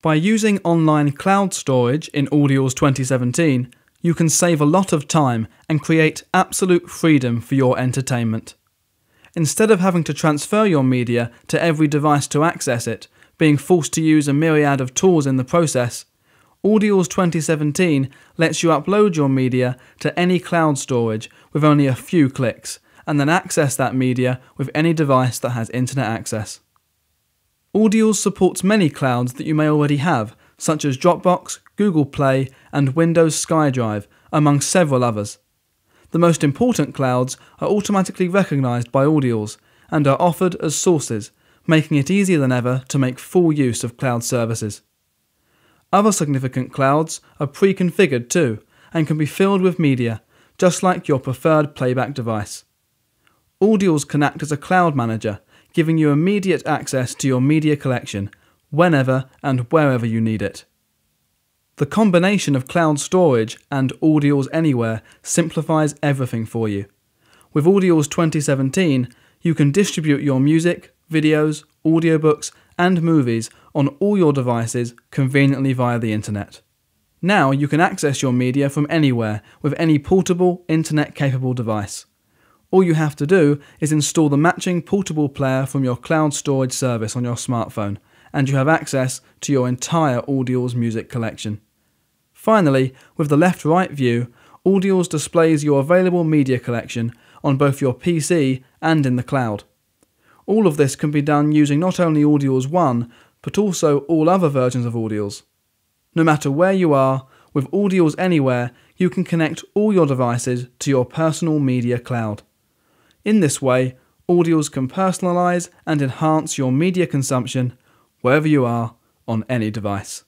By using online cloud storage in Audials 2017, you can save a lot of time and create absolute freedom for your entertainment. Instead of having to transfer your media to every device to access it, being forced to use a myriad of tools in the process, Audials 2017 lets you upload your media to any cloud storage with only a few clicks, and then access that media with any device that has internet access. Audials supports many clouds that you may already have, such as Dropbox, Google Play, and Windows SkyDrive, among several others. The most important clouds are automatically recognized by Audials and are offered as sources, making it easier than ever to make full use of cloud services. Other significant clouds are pre-configured too, and can be filled with media, just like your preferred playback device. Audials can act as a cloud manager giving you immediate access to your media collection whenever and wherever you need it. The combination of cloud storage and Audials Anywhere simplifies everything for you. With Audials 2017, you can distribute your music, videos, audiobooks, and movies on all your devices conveniently via the internet. Now you can access your media from anywhere with any portable, internet capable device. All you have to do is install the matching portable player from your cloud storage service on your smartphone, and you have access to your entire Audials music collection. Finally, with the left-right view, Audials displays your available media collection on both your PC and in the cloud. All of this can be done using not only Audials 1, but also all other versions of Audials. No matter where you are, with Audials Anywhere, you can connect all your devices to your personal media cloud. In this way, Audials can personalize and enhance your media consumption wherever you are on any device.